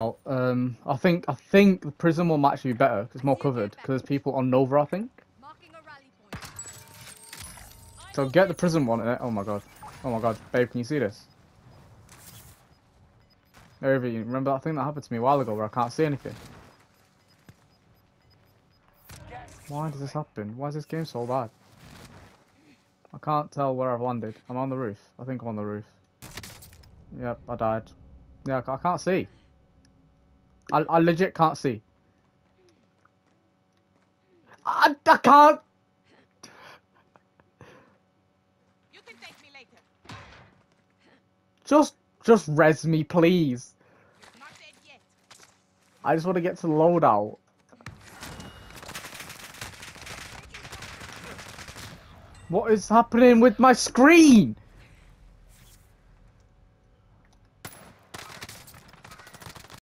Um, I think I think the prison will actually be better because it's more covered because there's people on Nova. I think. So get the prison one it. Oh my god. Oh my god, babe, can you see this? Over, you remember that thing that happened to me a while ago where I can't see anything? Why does this happen? Why is this game so bad? I can't tell where I've landed. I'm on the roof. I think I'm on the roof. Yep, I died. Yeah, I can't see. I, I legit can't see. I, I can't. You can take me later. Just, just res me, please. Not dead yet. I just want to get to the loadout. What is happening with my screen?